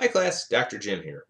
Hi class, Dr. Jim here.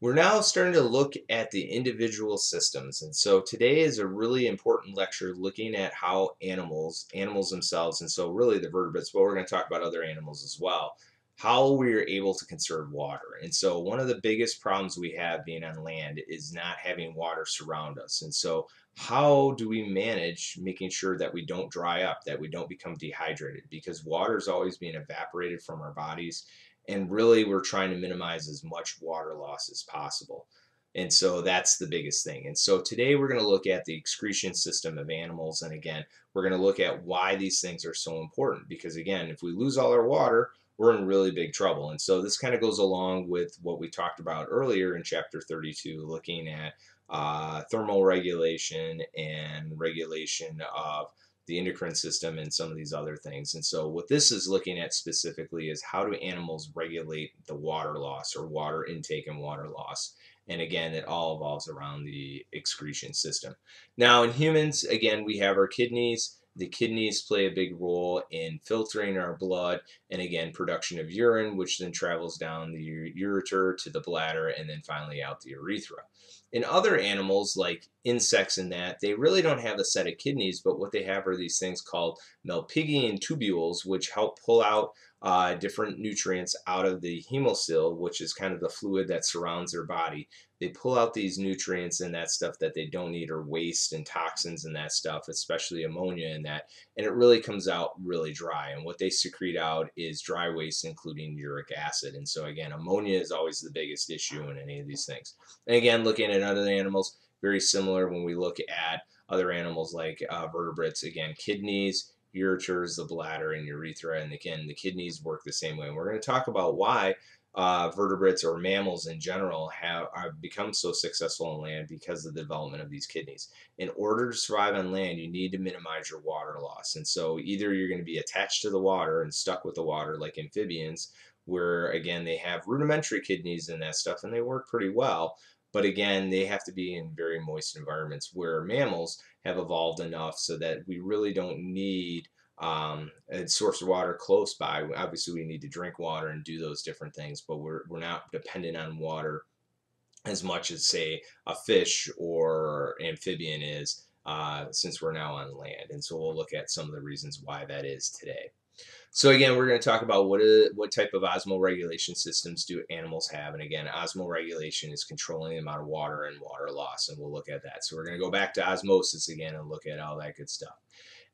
We're now starting to look at the individual systems and so today is a really important lecture looking at how animals, animals themselves and so really the vertebrates, but we're going to talk about other animals as well, how we're able to conserve water. And so one of the biggest problems we have being on land is not having water surround us. And so how do we manage making sure that we don't dry up, that we don't become dehydrated? Because water is always being evaporated from our bodies and really we're trying to minimize as much water loss as possible. And so that's the biggest thing. And so today we're going to look at the excretion system of animals. And again, we're going to look at why these things are so important. Because again, if we lose all our water, we're in really big trouble. And so this kind of goes along with what we talked about earlier in chapter 32, looking at uh, thermal regulation and regulation of the endocrine system and some of these other things. And so what this is looking at specifically is how do animals regulate the water loss or water intake and water loss. And again, it all evolves around the excretion system. Now in humans, again, we have our kidneys the kidneys play a big role in filtering our blood and again production of urine which then travels down the ureter to the bladder and then finally out the urethra. In other animals like insects and that they really don't have a set of kidneys but what they have are these things called Malpighian tubules which help pull out uh, different nutrients out of the hemocoel, which is kind of the fluid that surrounds their body. They pull out these nutrients and that stuff that they don't need or waste and toxins and that stuff, especially ammonia and that, and it really comes out really dry. And what they secrete out is dry waste, including uric acid. And so again, ammonia is always the biggest issue in any of these things. And again, looking at other animals, very similar when we look at other animals like uh, vertebrates, again, kidneys, ureters, the bladder, and urethra, and again, the kidneys work the same way. And we're going to talk about why uh, vertebrates or mammals in general have, have become so successful on land because of the development of these kidneys. In order to survive on land, you need to minimize your water loss. And so either you're going to be attached to the water and stuck with the water like amphibians, where again, they have rudimentary kidneys and that stuff, and they work pretty well. But again, they have to be in very moist environments where mammals have evolved enough so that we really don't need um, a source of water close by. Obviously, we need to drink water and do those different things, but we're, we're not dependent on water as much as, say, a fish or amphibian is uh, since we're now on land. And so we'll look at some of the reasons why that is today. So again, we're going to talk about what is, what type of osmoregulation systems do animals have. And again, osmoregulation is controlling the amount of water and water loss, and we'll look at that. So we're going to go back to osmosis again and look at all that good stuff.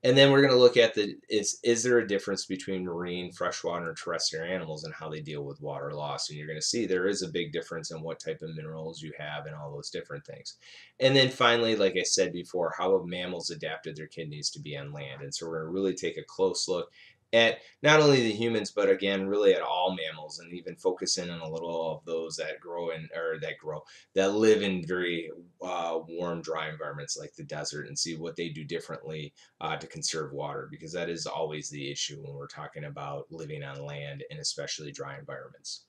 And then we're going to look at the is is there a difference between marine, freshwater, and terrestrial animals and how they deal with water loss? And you're going to see there is a big difference in what type of minerals you have and all those different things. And then finally, like I said before, how have mammals adapted their kidneys to be on land? And so we're going to really take a close look at not only the humans but again really at all mammals and even focusing on a little of those that grow in or that grow that live in very uh, warm dry environments like the desert and see what they do differently uh, to conserve water because that is always the issue when we're talking about living on land and especially dry environments.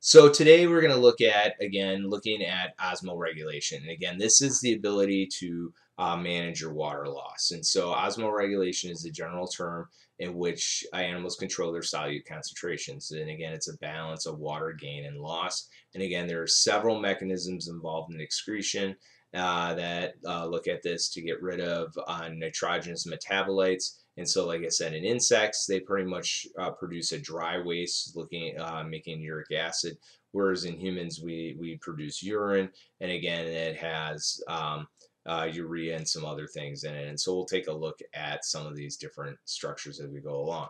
So today we're going to look at, again, looking at osmoregulation. And again, this is the ability to uh, manage your water loss. And so osmoregulation is a general term in which animals control their solute concentrations. And again, it's a balance of water gain and loss. And again, there are several mechanisms involved in excretion uh, that uh, look at this to get rid of uh, nitrogenous metabolites. And so, like I said, in insects, they pretty much uh, produce a dry waste, looking uh, making uric acid. Whereas in humans, we we produce urine, and again, it has um, uh, urea and some other things in it. And so we'll take a look at some of these different structures as we go along.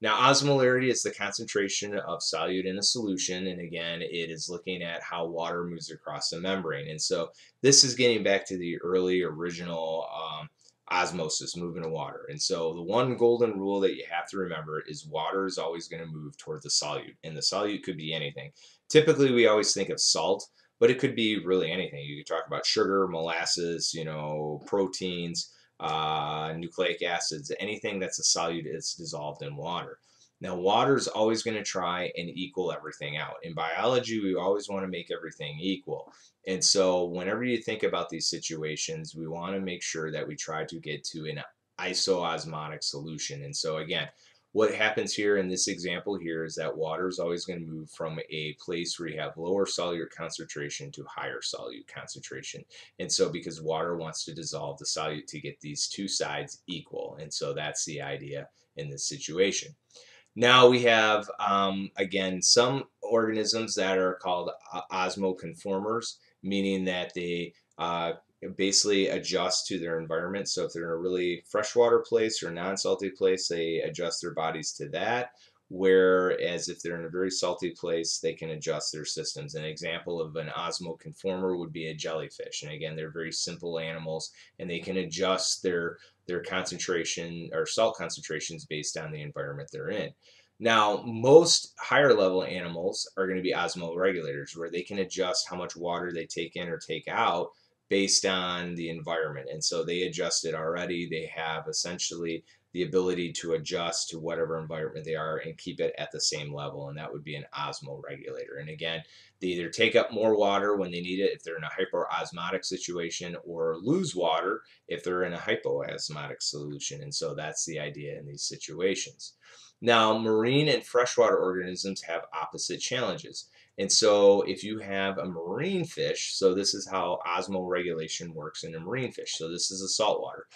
Now, osmolarity is the concentration of solute in a solution, and again, it is looking at how water moves across the membrane. And so this is getting back to the early original um, osmosis, moving of water. And so the one golden rule that you have to remember is water is always going to move toward the solute, and the solute could be anything. Typically, we always think of salt, but it could be really anything. You could talk about sugar, molasses, you know, proteins, uh, nucleic acids, anything that's a solute is dissolved in water. Now, water is always going to try and equal everything out. In biology, we always want to make everything equal. And so, whenever you think about these situations, we want to make sure that we try to get to an isoosmotic solution. And so, again, what happens here in this example here is that water is always going to move from a place where you have lower solute concentration to higher solute concentration. And so because water wants to dissolve the solute to get these two sides equal. And so that's the idea in this situation. Now we have, um, again, some organisms that are called osmoconformers, meaning that they uh, basically adjust to their environment. So if they're in a really freshwater place or non-salty place, they adjust their bodies to that. Whereas if they're in a very salty place, they can adjust their systems. An example of an osmoconformer would be a jellyfish. And again, they're very simple animals and they can adjust their, their concentration or salt concentrations based on the environment they're in. Now, most higher level animals are going to be osmoregulators where they can adjust how much water they take in or take out based on the environment. And so they adjusted already. They have essentially the ability to adjust to whatever environment they are and keep it at the same level. And that would be an osmoregulator. And again, they either take up more water when they need it if they're in a hyperosmotic situation or lose water if they're in a hypoosmotic solution. And so that's the idea in these situations. Now, marine and freshwater organisms have opposite challenges. And so if you have a marine fish, so this is how osmoregulation works in a marine fish. So this is a saltwater.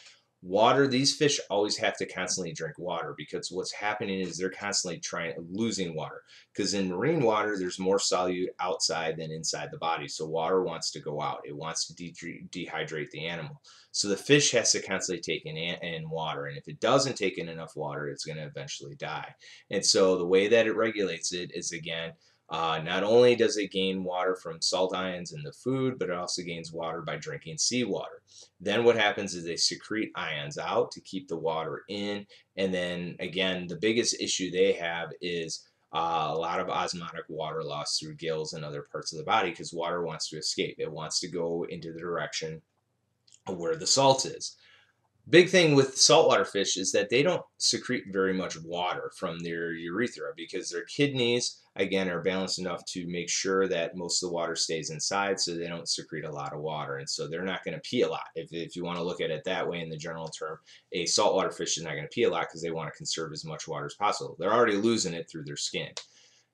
Water, these fish always have to constantly drink water because what's happening is they're constantly trying losing water. Because in marine water, there's more solute outside than inside the body. So water wants to go out. It wants to de dehydrate the animal. So the fish has to constantly take in, in water. And if it doesn't take in enough water, it's going to eventually die. And so the way that it regulates it is again, uh, not only does it gain water from salt ions in the food, but it also gains water by drinking seawater. Then what happens is they secrete ions out to keep the water in. And then again, the biggest issue they have is uh, a lot of osmotic water loss through gills and other parts of the body because water wants to escape. It wants to go into the direction of where the salt is. Big thing with saltwater fish is that they don't secrete very much water from their urethra because their kidneys, again, are balanced enough to make sure that most of the water stays inside so they don't secrete a lot of water. And so they're not going to pee a lot. If, if you want to look at it that way in the general term, a saltwater fish is not going to pee a lot because they want to conserve as much water as possible. They're already losing it through their skin.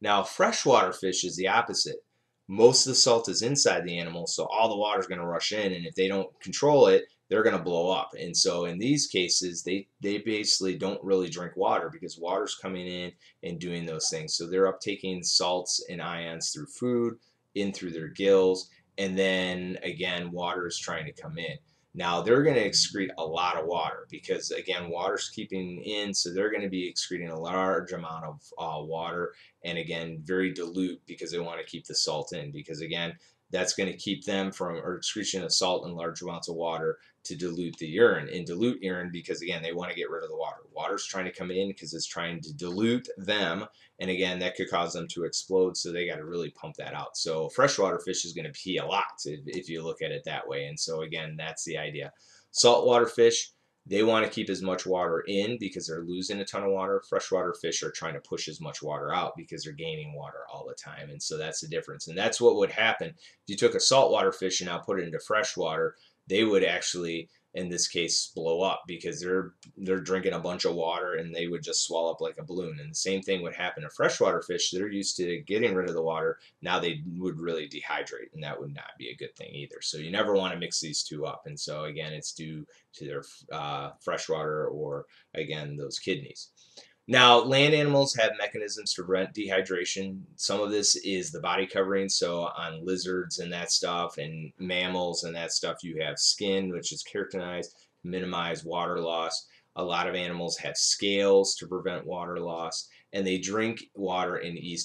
Now, freshwater fish is the opposite most of the salt is inside the animal, so all the water is going to rush in, and if they don't control it, they're going to blow up. And so in these cases, they, they basically don't really drink water because water's coming in and doing those things. So they're uptaking salts and ions through food, in through their gills, and then again, water is trying to come in. Now they're going to excrete a lot of water because again, water's keeping in, so they're going to be excreting a large amount of uh, water, and again, very dilute because they want to keep the salt in. Because again, that's going to keep them from excretion of salt in large amounts of water to dilute the urine and dilute urine because again they want to get rid of the water. Water's trying to come in because it's trying to dilute them and again that could cause them to explode so they got to really pump that out. So freshwater fish is going to pee a lot if, if you look at it that way and so again that's the idea. Saltwater fish they want to keep as much water in because they're losing a ton of water. Freshwater fish are trying to push as much water out because they're gaining water all the time. And so that's the difference. And that's what would happen if you took a saltwater fish and now put it into freshwater. They would actually in this case blow up because they're they're drinking a bunch of water and they would just swell up like a balloon. And the same thing would happen to freshwater fish. They're used to getting rid of the water. Now they would really dehydrate and that would not be a good thing either. So you never want to mix these two up. And so again it's due to their uh, freshwater or again those kidneys now, land animals have mechanisms to prevent dehydration. Some of this is the body covering. So on lizards and that stuff and mammals and that stuff, you have skin, which is keratinized to minimize water loss. A lot of animals have scales to prevent water loss. And they drink water and eat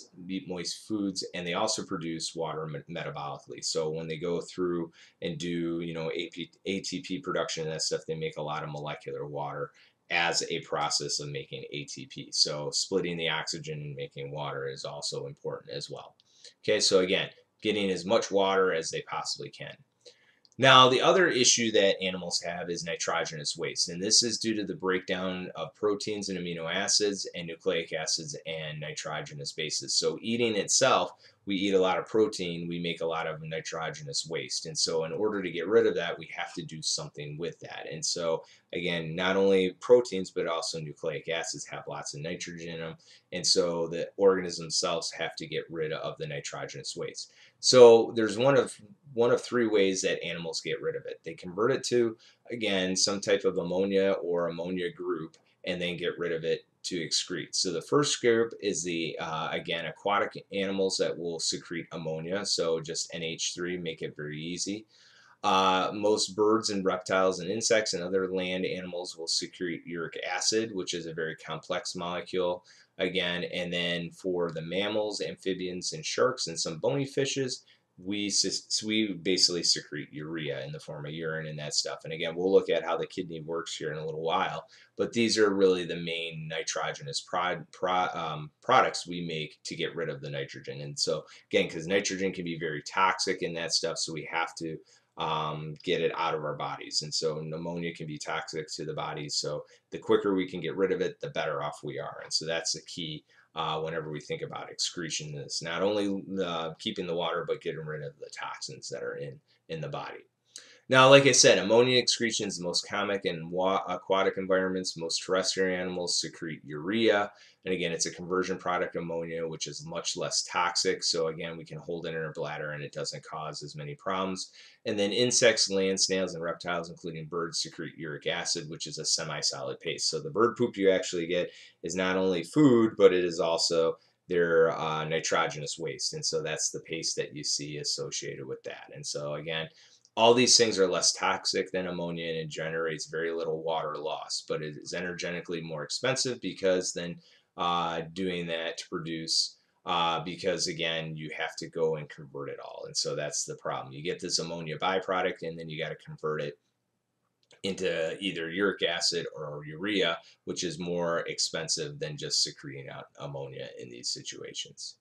moist foods, and they also produce water metabolically. So when they go through and do, you know, ATP production and that stuff, they make a lot of molecular water as a process of making ATP. So splitting the oxygen and making water is also important as well. Okay, so again, getting as much water as they possibly can. Now, the other issue that animals have is nitrogenous waste, and this is due to the breakdown of proteins and amino acids and nucleic acids and nitrogenous bases. So eating itself we eat a lot of protein, we make a lot of nitrogenous waste. And so, in order to get rid of that, we have to do something with that. And so, again, not only proteins, but also nucleic acids have lots of nitrogen in them. And so, the organism cells have to get rid of the nitrogenous waste. So, there's one of one of three ways that animals get rid of it. They convert it to, again, some type of ammonia or ammonia group and then get rid of it to excrete. So the first group is the, uh, again, aquatic animals that will secrete ammonia. So just NH3, make it very easy. Uh, most birds and reptiles and insects and other land animals will secrete uric acid, which is a very complex molecule. Again, and then for the mammals, amphibians, and sharks and some bony fishes, we we basically secrete urea in the form of urine and that stuff. And again, we'll look at how the kidney works here in a little while. But these are really the main nitrogenous pro, pro, um, products we make to get rid of the nitrogen. And so again, because nitrogen can be very toxic in that stuff, so we have to um, get it out of our bodies. And so ammonia can be toxic to the body. So the quicker we can get rid of it, the better off we are. And so that's the key uh, whenever we think about excretion. It's not only uh, keeping the water, but getting rid of the toxins that are in, in the body. Now, like I said, ammonia excretion is the most common in aquatic environments. Most terrestrial animals secrete urea. And again, it's a conversion product ammonia, which is much less toxic. So again, we can hold it in our bladder and it doesn't cause as many problems. And then insects, land snails, and reptiles, including birds, secrete uric acid, which is a semi-solid paste. So the bird poop you actually get is not only food, but it is also their uh, nitrogenous waste. And so that's the paste that you see associated with that. And so again, all these things are less toxic than ammonia and it generates very little water loss, but it is energetically more expensive because then uh, doing that to produce uh, because again you have to go and convert it all. And so that's the problem. You get this ammonia byproduct and then you got to convert it into either uric acid or urea which is more expensive than just secreting out ammonia in these situations.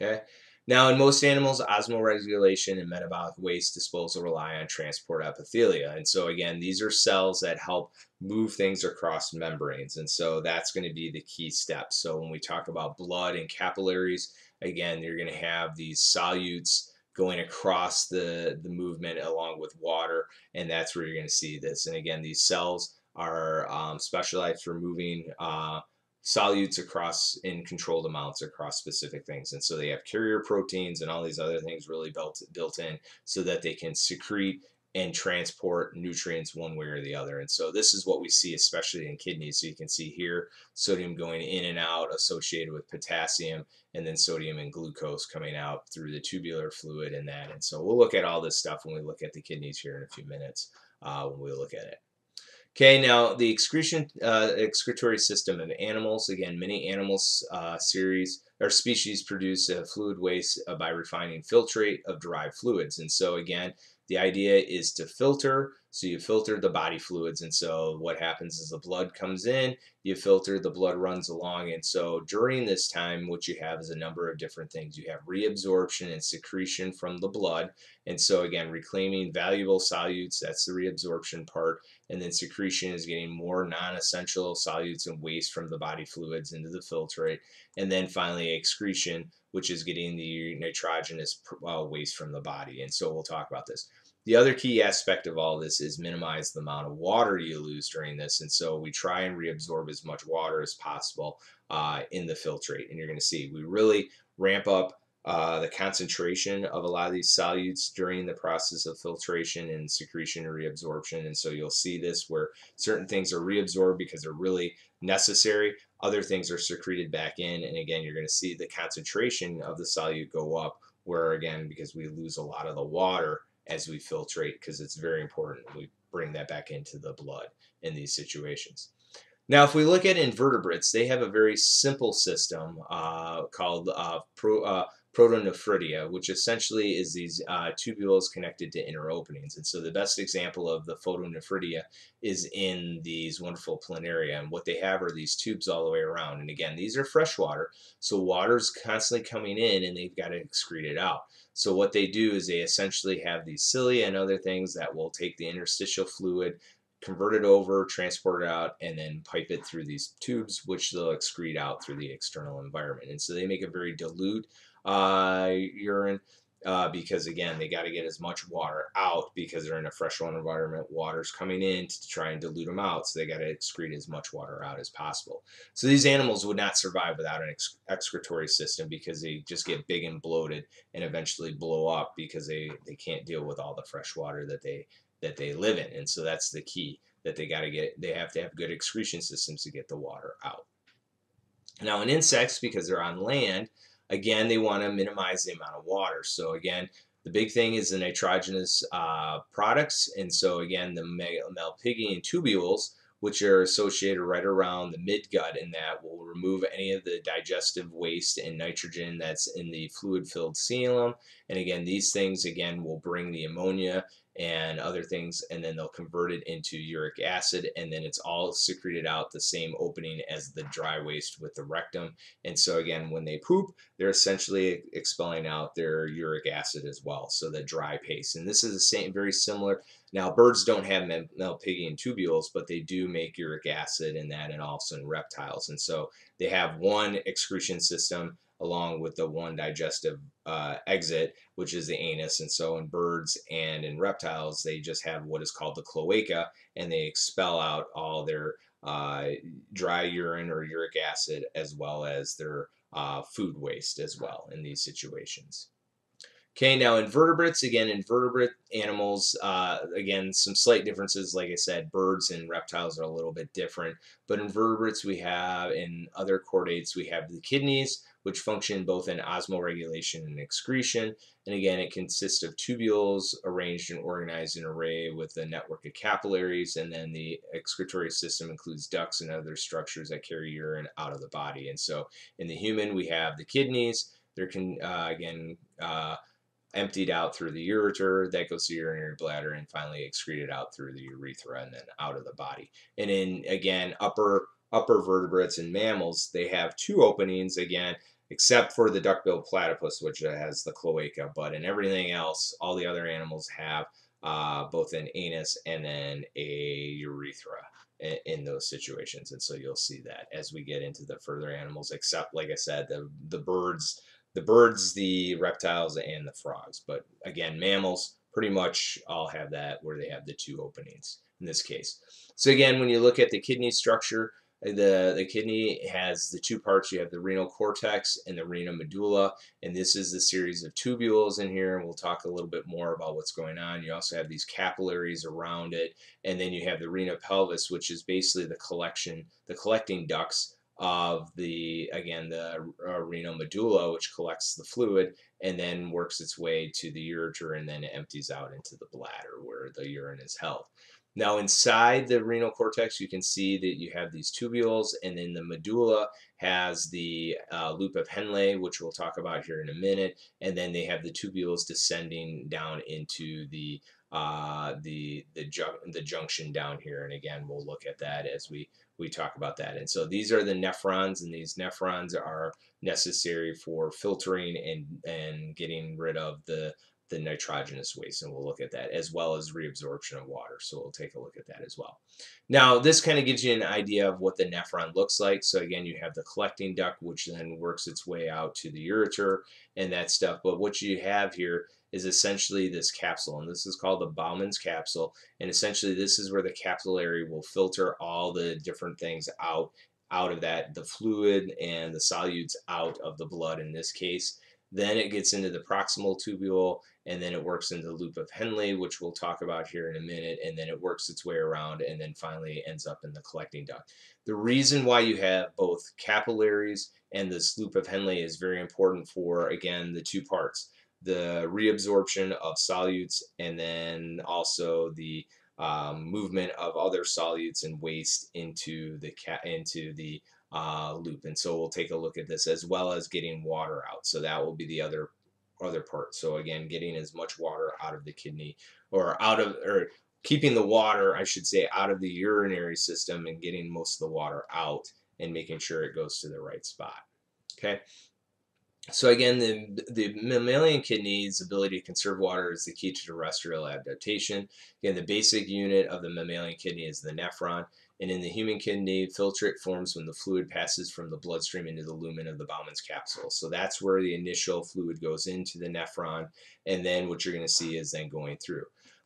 Okay now, in most animals, osmoregulation and metabolic waste disposal rely on transport epithelia. And so, again, these are cells that help move things across membranes. And so, that's going to be the key step. So, when we talk about blood and capillaries, again, you're going to have these solutes going across the, the movement along with water. And that's where you're going to see this. And again, these cells are um, specialized for moving. Uh, solutes across in controlled amounts across specific things. And so they have carrier proteins and all these other things really built built in so that they can secrete and transport nutrients one way or the other. And so this is what we see especially in kidneys. So you can see here sodium going in and out associated with potassium and then sodium and glucose coming out through the tubular fluid and that. And so we'll look at all this stuff when we look at the kidneys here in a few minutes uh, when we look at it. Okay, now the excretion uh, excretory system of animals. Again, many animals uh, series or species produce uh, fluid waste uh, by refining filtrate of derived fluids. And so again, the idea is to filter. So you filter the body fluids, and so what happens is the blood comes in, you filter, the blood runs along, and so during this time, what you have is a number of different things. You have reabsorption and secretion from the blood, and so again, reclaiming valuable solutes, that's the reabsorption part, and then secretion is getting more non-essential solutes and waste from the body fluids into the filtrate, and then finally excretion, which is getting the nitrogenous uh, waste from the body, and so we'll talk about this. The other key aspect of all this is minimize the amount of water you lose during this. And so we try and reabsorb as much water as possible uh, in the filtrate. And you're going to see we really ramp up uh, the concentration of a lot of these solutes during the process of filtration and secretion and reabsorption. And so you'll see this where certain things are reabsorbed because they're really necessary. Other things are secreted back in. And again, you're going to see the concentration of the solute go up where again, because we lose a lot of the water as we filtrate because it's very important we bring that back into the blood in these situations. Now, if we look at invertebrates, they have a very simple system uh, called uh, pro, uh, protonephridia, which essentially is these uh, tubules connected to inner openings. And so the best example of the protonephridia is in these wonderful planaria. And what they have are these tubes all the way around. And again, these are freshwater, so water's constantly coming in and they've got to excrete it out. So what they do is they essentially have these cilia and other things that will take the interstitial fluid convert it over, transport it out, and then pipe it through these tubes, which they'll excrete out through the external environment. And so they make a very dilute uh, urine uh, because again, they got to get as much water out because they're in a freshwater environment. Water's coming in to try and dilute them out, so they got to excrete as much water out as possible. So these animals would not survive without an ex excretory system because they just get big and bloated and eventually blow up because they, they can't deal with all the fresh water that they that they live in. And so that's the key that they got to get. They have to have good excretion systems to get the water out. Now in insects, because they're on land, Again, they want to minimize the amount of water. So again, the big thing is the nitrogenous uh, products. And so again, the Malpighian tubules, which are associated right around the midgut and that will remove any of the digestive waste and nitrogen that's in the fluid-filled coelom. And again, these things, again, will bring the ammonia and other things and then they'll convert it into uric acid and then it's all secreted out the same opening as the dry waste with the rectum. And so again when they poop they're essentially expelling out their uric acid as well so the dry paste. And this is the same very similar. Now birds don't have Malpighian tubules but they do make uric acid in that and also in reptiles. And so they have one excretion system along with the one digestive uh, exit, which is the anus. And so in birds and in reptiles, they just have what is called the cloaca, and they expel out all their uh, dry urine or uric acid as well as their uh, food waste as well in these situations. Okay, now invertebrates, again, invertebrate animals, uh, again, some slight differences. Like I said, birds and reptiles are a little bit different. But invertebrates, we have, in other chordates, we have the kidneys, which function both in osmoregulation and excretion. And again, it consists of tubules arranged and organized in array with a network of capillaries. And then the excretory system includes ducts and other structures that carry urine out of the body. And so in the human, we have the kidneys. There can, uh, again, uh, emptied out through the ureter, that goes to the urinary bladder, and finally excreted out through the urethra and then out of the body. And in, again, upper upper vertebrates and mammals, they have two openings again, except for the duck-billed platypus, which has the cloaca. But in everything else, all the other animals have uh, both an anus and then a urethra in, in, those situations. And so you'll see that as we get into the further animals, except, like I said, the, the birds, the birds, the reptiles, and the frogs. But again, mammals pretty much all have that where they have the two openings in this case. So again, when you look at the kidney structure, the, the kidney has the two parts. You have the renal cortex and the renal medulla, and this is the series of tubules in here, and we'll talk a little bit more about what's going on. You also have these capillaries around it, and then you have the renal pelvis, which is basically the collection, the collecting ducts of the, again, the uh, renal medulla, which collects the fluid, and then works its way to the ureter, and then empties out into the bladder where the urine is held. Now inside the renal cortex, you can see that you have these tubules, and then the medulla has the uh, loop of Henle, which we'll talk about here in a minute, and then they have the tubules descending down into the uh, the the, ju the junction down here, and again, we'll look at that as we we talk about that. And so these are the nephrons, and these nephrons are necessary for filtering and and getting rid of the the nitrogenous waste, and we'll look at that, as well as reabsorption of water. So we'll take a look at that as well. Now, this kind of gives you an idea of what the nephron looks like. So again, you have the collecting duct, which then works its way out to the ureter and that stuff. But what you have here is essentially this capsule, and this is called the Bowman's capsule. And essentially, this is where the capillary will filter all the different things out out of that, the fluid and the solutes out of the blood in this case. Then it gets into the proximal tubule and then it works in the loop of Henle, which we'll talk about here in a minute, and then it works its way around and then finally ends up in the collecting duct. The reason why you have both capillaries and this loop of Henle is very important for, again, the two parts. The reabsorption of solutes and then also the um, movement of other solutes and waste into the into the uh, loop. And so we'll take a look at this as well as getting water out. So that will be the other other part. So again, getting as much water out of the kidney or out of or keeping the water, I should say, out of the urinary system and getting most of the water out and making sure it goes to the right spot. Okay. so again, the, the mammalian kidney's ability to conserve water is the key to terrestrial adaptation. Again, the basic unit of the mammalian kidney is the nephron. And in the human kidney, filtrate forms when the fluid passes from the bloodstream into the lumen of the Bowman's capsule. So that's where the initial fluid goes into the nephron. And then what you're going to see is then going through.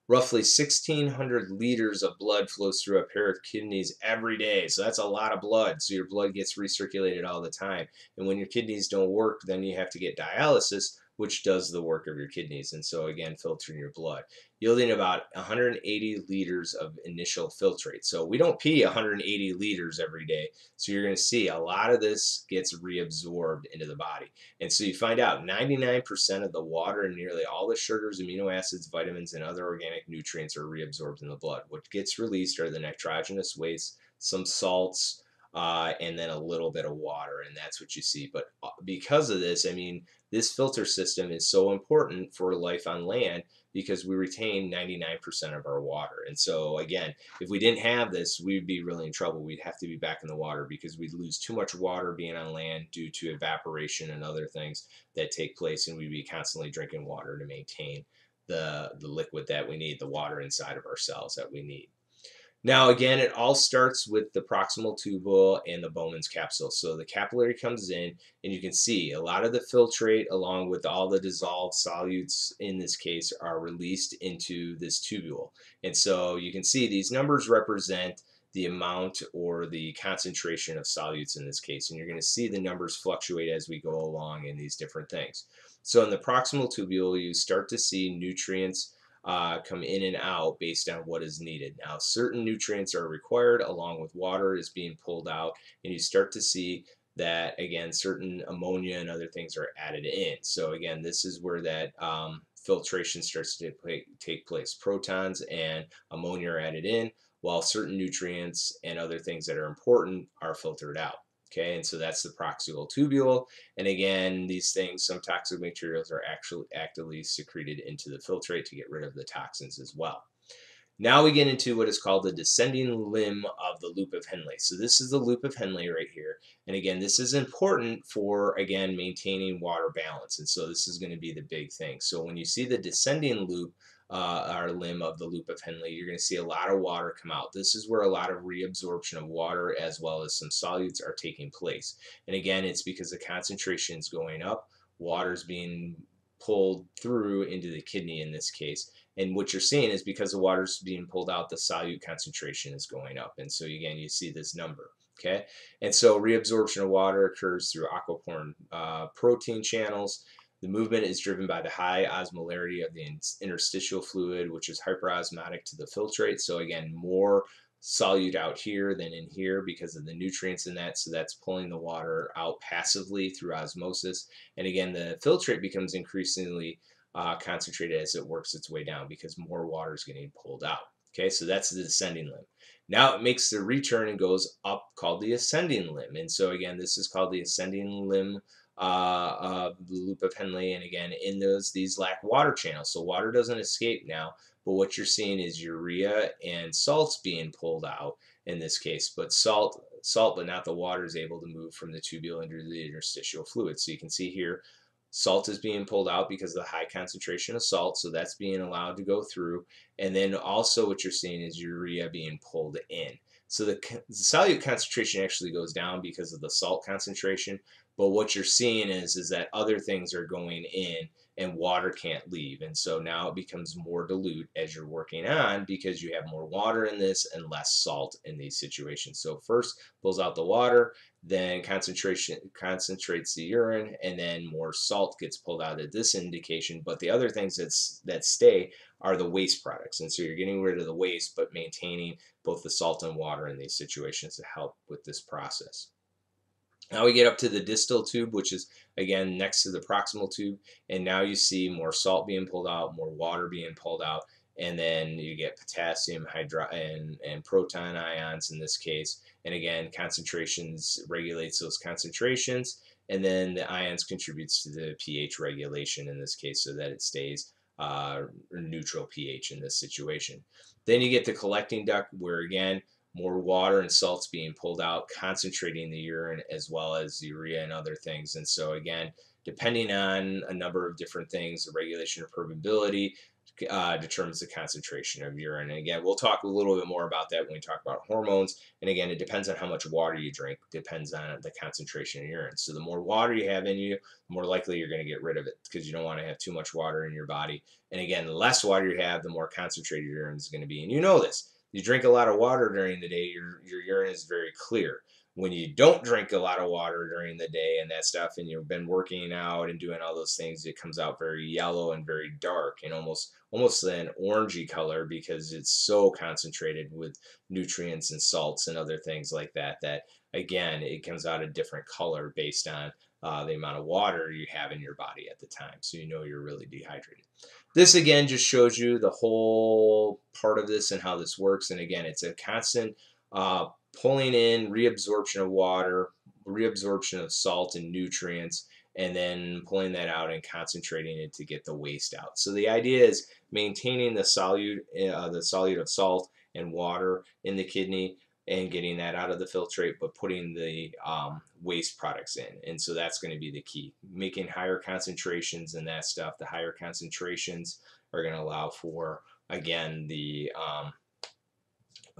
Roughly 1,600 liters of blood flows through a pair of kidneys every day. So that's a lot of blood. So your blood gets recirculated all the time. And when your kidneys don't work, then you have to get dialysis, which does the work of your kidneys. And so again, filtering your blood, yielding about 180 liters of initial filtrate. So we don't pee 180 liters every day. So you're going to see a lot of this gets reabsorbed into the body. And so you find out 99% of the water and nearly all the sugars, amino acids, vitamins, and other organic nutrients are reabsorbed in the blood. What gets released are the nitrogenous wastes, some salts, uh, and then a little bit of water, and that's what you see. But uh, because of this, I mean, this filter system is so important for life on land because we retain 99% of our water. And so, again, if we didn't have this, we'd be really in trouble. We'd have to be back in the water because we'd lose too much water being on land due to evaporation and other things that take place, and we'd be constantly drinking water to maintain the, the liquid that we need, the water inside of our cells that we need. Now, again, it all starts with the proximal tubule and the Bowman's capsule. So the capillary comes in, and you can see a lot of the filtrate, along with all the dissolved solutes in this case, are released into this tubule. And so you can see these numbers represent the amount or the concentration of solutes in this case. And you're going to see the numbers fluctuate as we go along in these different things. So in the proximal tubule, you start to see nutrients uh, come in and out based on what is needed. Now, certain nutrients are required along with water is being pulled out, and you start to see that again, certain ammonia and other things are added in. So again, this is where that um, filtration starts to take place. Protons and ammonia are added in, while certain nutrients and other things that are important are filtered out. Okay, and so that's the proximal tubule. And again, these things, some toxic materials are actually actively secreted into the filtrate to get rid of the toxins as well. Now we get into what is called the descending limb of the loop of Henle. So this is the loop of Henle right here. And again, this is important for, again, maintaining water balance. And so this is going to be the big thing. So when you see the descending loop, uh, our limb of the loop of Henle, you're going to see a lot of water come out. This is where a lot of reabsorption of water as well as some solutes are taking place. And again, it's because the concentration is going up, water's being pulled through into the kidney in this case. And what you're seeing is because the water's being pulled out, the solute concentration is going up. And so again, you see this number. Okay, and so reabsorption of water occurs through aquaporin uh, protein channels. The movement is driven by the high osmolarity of the interstitial fluid, which is hyperosmotic to the filtrate. So again, more solute out here than in here because of the nutrients in that. So that's pulling the water out passively through osmosis. And again, the filtrate becomes increasingly uh, concentrated as it works its way down because more water is getting pulled out. Okay, so that's the descending limb. Now it makes the return and goes up called the ascending limb. And so again, this is called the ascending limb Uh, uh, the loop of Henle, and again, in those, these lack water channels. So water doesn't escape now, but what you're seeing is urea and salts being pulled out in this case. But salt, salt, but not the water is able to move from the tubule into the interstitial fluid. So you can see here, salt is being pulled out because of the high concentration of salt, so that's being allowed to go through. And then also what you're seeing is urea being pulled in. So the, the solute concentration actually goes down because of the salt concentration, but what you're seeing is is that other things are going in and water can't leave. And so now it becomes more dilute as you're working on because you have more water in this and less salt in these situations. So first pulls out the water, then concentration concentrates the urine, and then more salt gets pulled out of this indication. But the other things that's that stay are the waste products. And so you're getting rid of the waste, but maintaining both the salt and water in these situations to help with this process. Now we get up to the distal tube, which is again next to the proximal tube, and now you see more salt being pulled out, more water being pulled out, and then you get potassium hydro and, and proton ions in this case. And again, concentrations regulates those concentrations, and then the ions contributes to the pH regulation in this case so that it stays uh, neutral pH in this situation. Then you get the collecting duct where again more water and salts being pulled out, concentrating the urine as well as urea and other things. And so again, depending on a number of different things, the regulation of permeability, uh, determines the concentration of urine. And again, we'll talk a little bit more about that when we talk about hormones. And again, it depends on how much water you drink, depends on the concentration of urine. So the more water you have in you, the more likely you're going to get rid of it because you don't want to have too much water in your body. And again, the less water you have, the more concentrated urine is going to be. And you know this. You drink a lot of water during the day, your, your urine is very clear. When you don't drink a lot of water during the day and that stuff and you've been working out and doing all those things it comes out very yellow and very dark and almost almost an orangey color because it's so concentrated with nutrients and salts and other things like that that again it comes out a different color based on uh, the amount of water you have in your body at the time. So you know you're really dehydrated this again just shows you the whole part of this and how this works and again it's a constant uh, pulling in reabsorption of water, reabsorption of salt and nutrients, and then pulling that out and concentrating it to get the waste out. So the idea is maintaining the solute, uh, the solute of salt and water in the kidney and getting that out of the filtrate, but putting the um, waste products in. And so that's going to be the key. Making higher concentrations and that stuff. The higher concentrations are going to allow for, again, the um,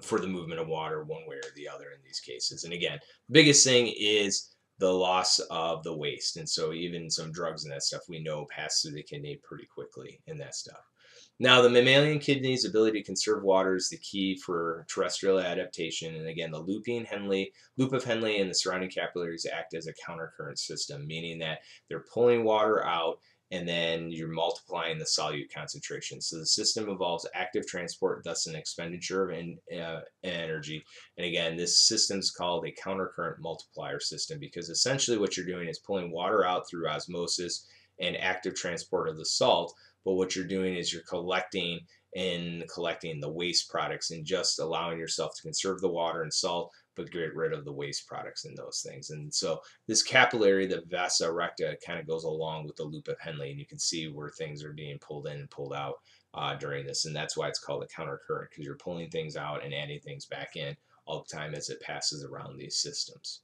for the movement of water one way or the other in these cases. And again, biggest thing is the loss of the waste. And so even some drugs and that stuff we know pass through the kidney pretty quickly in that stuff. Now, the mammalian kidney's ability to conserve water is the key for terrestrial adaptation. And again, the looping Henle, loop of Henle and the surrounding capillaries act as a countercurrent system, meaning that they're pulling water out and then you're multiplying the solute concentration. So the system involves active transport, thus an expenditure of in, uh, energy. And again, this system is called a countercurrent multiplier system because essentially what you're doing is pulling water out through osmosis and active transport of the salt. But what you're doing is you're collecting and collecting the waste products and just allowing yourself to conserve the water and salt but get rid of the waste products and those things. And so this capillary, the vasa recta, kind of goes along with the loop of Henle, and you can see where things are being pulled in and pulled out uh, during this. And that's why it's called a countercurrent, because you're pulling things out and adding things back in all the time as it passes around these systems.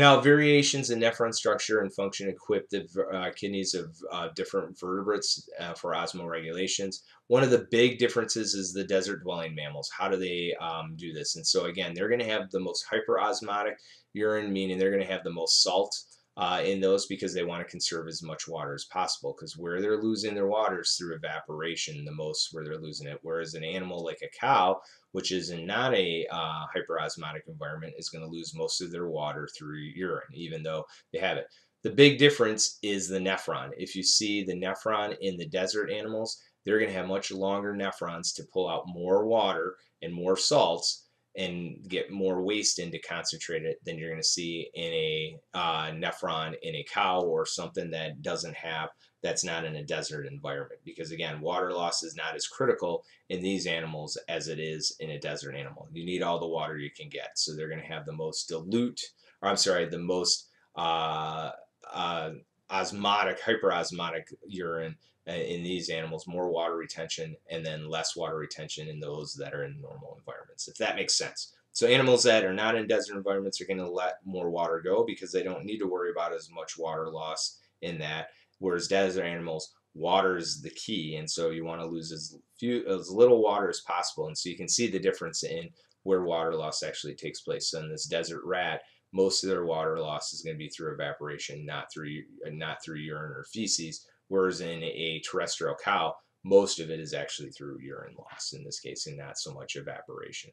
Now, variations in nephron structure and function equip the uh, kidneys of uh, different vertebrates uh, for osmoregulations. One of the big differences is the desert dwelling mammals. How do they um, do this? And so, again, they're going to have the most hyperosmotic urine, meaning they're going to have the most salt uh, in those because they want to conserve as much water as possible. Because where they're losing their water is through evaporation, the most where they're losing it. Whereas an animal like a cow, which is in not a uh, hyperosmotic environment, is going to lose most of their water through urine, even though they have it. The big difference is the nephron. If you see the nephron in the desert animals, they're going to have much longer nephrons to pull out more water and more salts and get more waste in to concentrate it than you're going to see in a uh, nephron in a cow or something that doesn't have that's not in a desert environment. Because again water loss is not as critical in these animals as it is in a desert animal. You need all the water you can get. So they're going to have the most dilute or i'm sorry the most uh, uh, osmotic hyperosmotic urine Uh, in these animals, more water retention, and then less water retention in those that are in normal environments, if that makes sense. So animals that are not in desert environments are going to let more water go because they don't need to worry about as much water loss in that. Whereas desert animals, water is the key, and so you want to lose as few as little water as possible. And so you can see the difference in where water loss actually takes place. So in this desert rat, most of their water loss is going to be through evaporation, not through not through urine or feces, Whereas in a terrestrial cow, most of it is actually through urine loss in this case and not so much evaporation.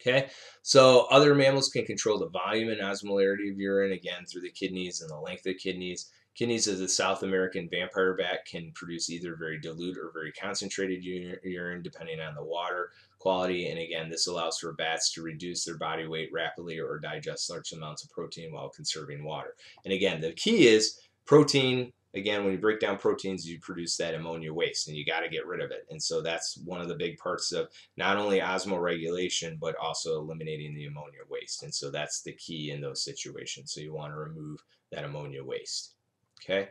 Okay, so other mammals can control the volume and osmolarity of urine, again, through the kidneys and the length of kidneys. Kidneys of the South American vampire bat can produce either very dilute or very concentrated urine, depending on the water quality. And again, this allows for bats to reduce their body weight rapidly or digest large amounts of protein while conserving water. And again, the key is protein again, when you break down proteins, you produce that ammonia waste and you got to get rid of it. And so that's one of the big parts of not only osmoregulation, but also eliminating the ammonia waste. And so that's the key in those situations. So you want to remove that ammonia waste. Okay.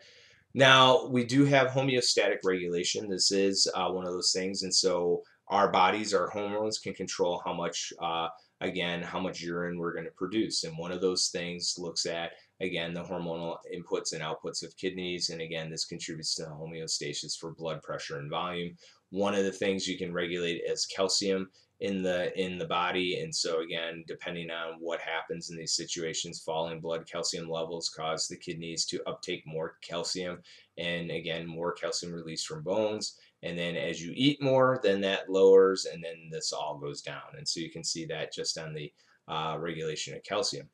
Now, we do have homeostatic regulation. This is uh, one of those things. And so our bodies, our hormones can control how much, uh, again, how much urine we're going to produce. And one of those things looks at again, the hormonal inputs and outputs of kidneys. And again, this contributes to homeostasis for blood pressure and volume. One of the things you can regulate is calcium in the in the body and so again depending on what happens in these situations falling blood calcium levels cause the kidneys to uptake more calcium and again more calcium released from bones and then as you eat more then that lowers and then this all goes down and so you can see that just on the uh, regulation of calcium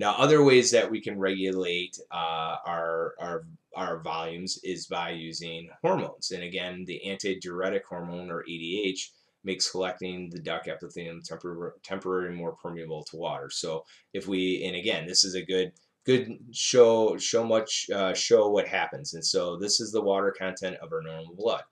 now other ways that we can regulate uh, our, our our volumes is by using hormones and again the antidiuretic hormone or ADH makes collecting the duct epithelium tempor- temporarily more permeable to water. So if we, and again, this is a good good show show much uh, show what happens. And so this is the water content of our normal blood.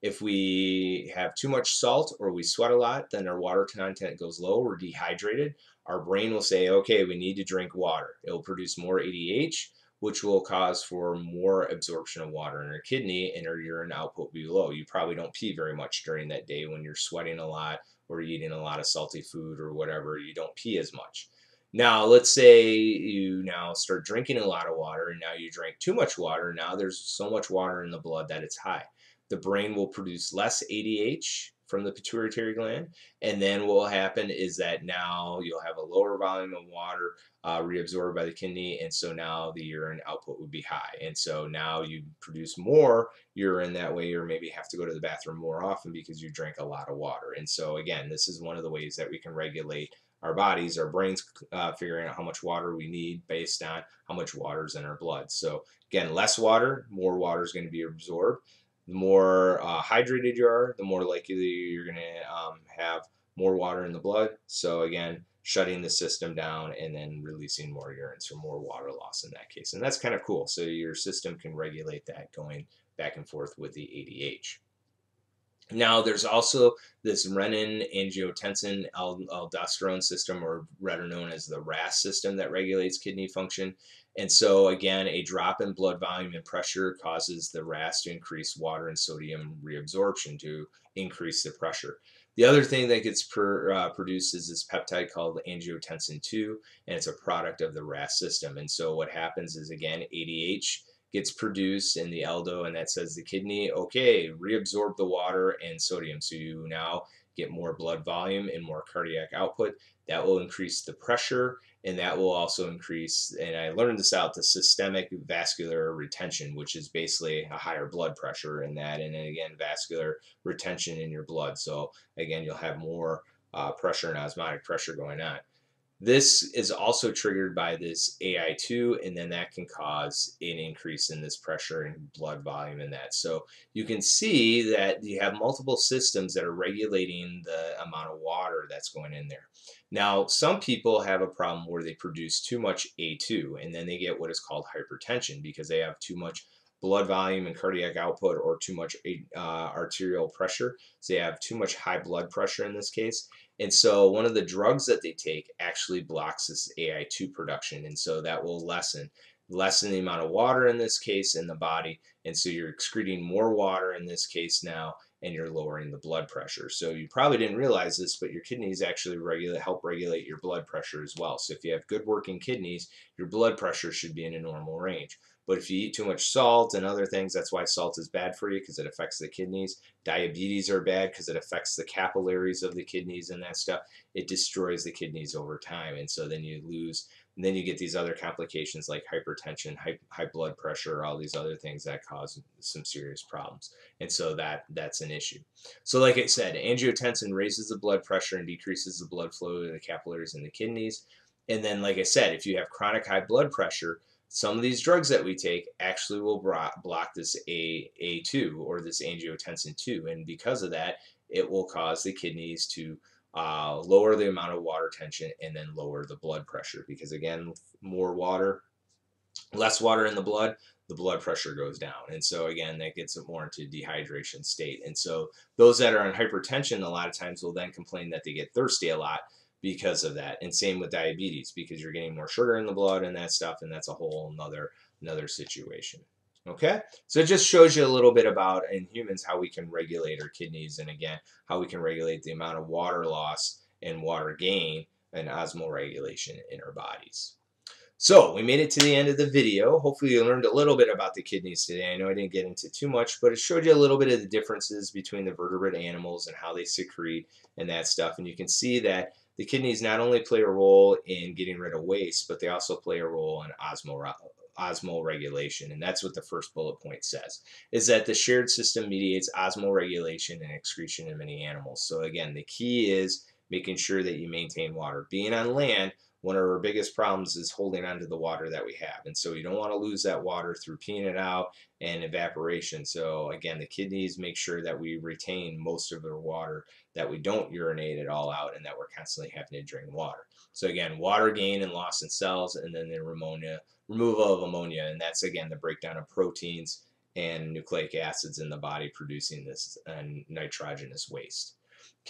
If we have too much salt or we sweat a lot, then our water content goes low. We're dehydrated. Our brain will say, okay, we need to drink water. It will produce more ADH which will cause for more absorption of water in your kidney and your urine output will be low. You probably don't pee very much during that day when you're sweating a lot or eating a lot of salty food or whatever. You don't pee as much. Now, let's say you now start drinking a lot of water and now you drink too much water. Now there's so much water in the blood that it's high. The brain will produce less ADH from the pituitary gland. And then what will happen is that now you'll have a lower volume of water uh, reabsorbed by the kidney. And so now the urine output would be high. And so now you produce more urine. That way or maybe have to go to the bathroom more often because you drink a lot of water. And so again, this is one of the ways that we can regulate our bodies, our brains uh, figuring out how much water we need based on how much water is in our blood. So again, less water, more water is going to be absorbed the more uh, hydrated you are, the more likely you're going to um, have more water in the blood. So again, shutting the system down and then releasing more urine, so more water loss in that case. And that's kind of cool. So your system can regulate that going back and forth with the ADH. Now, there's also this renin angiotensin aldosterone system, or better known as the RAS system, that regulates kidney function. And so, again, a drop in blood volume and pressure causes the RAS to increase water and sodium reabsorption to increase the pressure. The other thing that gets per, uh, produced is this peptide called angiotensin 2, and it's a product of the RAS system. And so, what happens is, again, ADH gets produced in the aldo and that says the kidney okay reabsorb the water and sodium so you now get more blood volume and more cardiac output that will increase the pressure and that will also increase and i learned this out the systemic vascular retention which is basically a higher blood pressure in that and then again vascular retention in your blood. So again you'll have more uh, pressure and osmotic pressure going on this is also triggered by this AI2, and then that can cause an increase in this pressure and blood volume in that. So you can see that you have multiple systems that are regulating the amount of water that's going in there. Now, some people have a problem where they produce too much A2, and then they get what is called hypertension because they have too much blood volume and cardiac output or too much uh, arterial pressure. So they have too much high blood pressure in this case. And so one of the drugs that they take actually blocks this AI2 production. And so that will lessen lessen the amount of water in this case in the body. And so you're excreting more water in this case now and you're lowering the blood pressure. So you probably didn't realize this, but your kidneys actually regulate, help regulate your blood pressure as well. So if you have good working kidneys, your blood pressure should be in a normal range. But if you eat too much salt and other things, that's why salt is bad for you because it affects the kidneys. Diabetes are bad because it affects the capillaries of the kidneys and that stuff. It destroys the kidneys over time. And so then you lose, and then you get these other complications like hypertension, high, high blood pressure, all these other things that cause some serious problems. And so that that's an issue. So like I said, angiotensin raises the blood pressure and decreases the blood flow to the capillaries in the kidneys. And then, like I said, if you have chronic high blood pressure, some of these drugs that we take actually will block this A, A2 or this angiotensin 2. And because of that, it will cause the kidneys to uh, lower the amount of water tension and then lower the blood pressure. Because again, more water, less water in the blood, the blood pressure goes down. And so again, that gets it more into dehydration state. And so those that are on hypertension a lot of times will then complain that they get thirsty a lot because of that. And same with diabetes because you're getting more sugar in the blood and that stuff, and that's a whole another another situation. Okay, so it just shows you a little bit about in humans how we can regulate our kidneys, and again how we can regulate the amount of water loss and water gain and osmoregulation in our bodies. So we made it to the end of the video. Hopefully you learned a little bit about the kidneys today. I know I didn't get into too much, but it showed you a little bit of the differences between the vertebrate animals and how they secrete and that stuff. And you can see that the kidneys not only play a role in getting rid of waste, but they also play a role in osmo osmoregulation. And that's what the first bullet point says, is that the shared system mediates osmoregulation and excretion in many animals. So again, the key is making sure that you maintain water. Being on land, one of our biggest problems is holding onto the water that we have. And so you don't want to lose that water through peeing it out and evaporation. So again, the kidneys make sure that we retain most of our water, that we don't urinate it all out, and that we're constantly having to drink water. So again, water gain and loss in cells, and then the ammonia, removal of ammonia, and that's again the breakdown of proteins and nucleic acids in the body producing this uh, nitrogenous waste.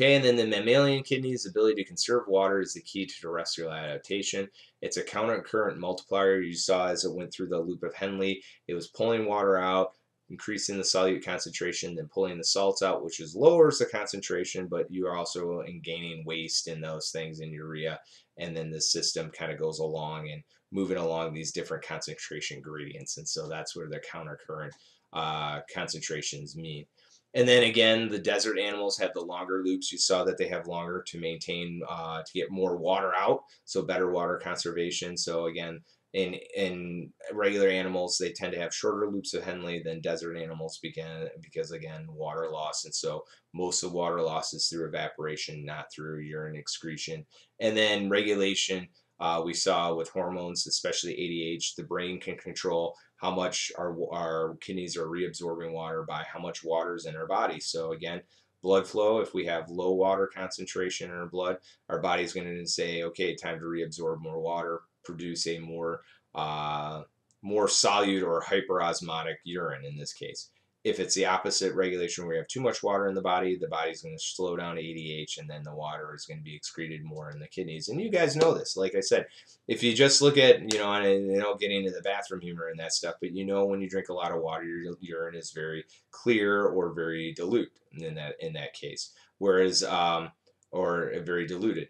Okay, and then the mammalian kidney's ability to conserve water is the key to terrestrial adaptation. It's a counter current multiplier you saw as it went through the loop of Henle. It was pulling water out, increasing the solute concentration, then pulling the salts out, which is lowers the concentration, but you are also in gaining waste in those things in urea. And then the system kind of goes along and moving along these different concentration gradients. And so that's where the counter current uh, concentrations mean. And then again, the desert animals have the longer loops. You saw that they have longer to maintain, uh, to get more water out, so better water conservation. So again, in in regular animals, they tend to have shorter loops of Henle than desert animals begin because again, water loss. And so most of water loss is through evaporation, not through urine excretion. And then regulation, uh, we saw with hormones, especially ADH, the brain can control how much our, our kidneys are reabsorbing water by how much water is in our body. So again, blood flow, if we have low water concentration in our blood, our body's going to say, okay, time to reabsorb more water, produce a more uh, more solute or hyperosmotic urine in this case. If it's the opposite regulation where you have too much water in the body, the body's going to slow down ADH and then the water is going to be excreted more in the kidneys. And you guys know this. Like I said, if you just look at, you know, and you know, getting into the bathroom humor and that stuff, but you know when you drink a lot of water, your urine is very clear or very dilute in that in that case. Whereas um, or very diluted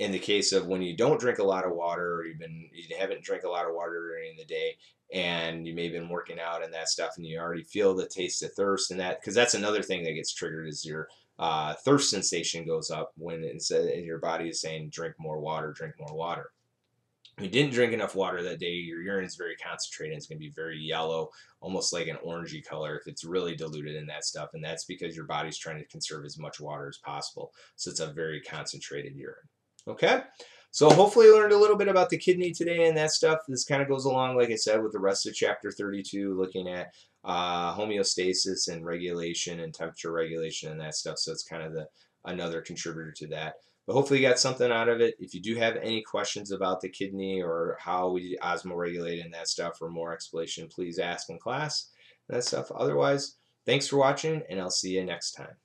in the case of when you don't drink a lot of water or you've been you haven't drank a lot of water during the day and you may have been working out and that stuff and you already feel the taste of thirst and that because that's another thing that gets triggered is your uh, thirst sensation goes up when it's, uh, your body is saying drink more water drink more water. You didn't drink enough water that day your urine is very concentrated it's going to be very yellow almost like an orangey color if it's really diluted in that stuff and that's because your body's trying to conserve as much water as possible. So it's a very concentrated urine okay so hopefully you learned a little bit about the kidney today and that stuff. This kind of goes along, like I said, with the rest of chapter 32, looking at uh, homeostasis and regulation and temperature regulation and that stuff. So it's kind of the another contributor to that. But hopefully you got something out of it. If you do have any questions about the kidney or how we osmoregulate and that stuff or more explanation, please ask in class and that stuff. Otherwise, thanks for watching and I'll see you next time.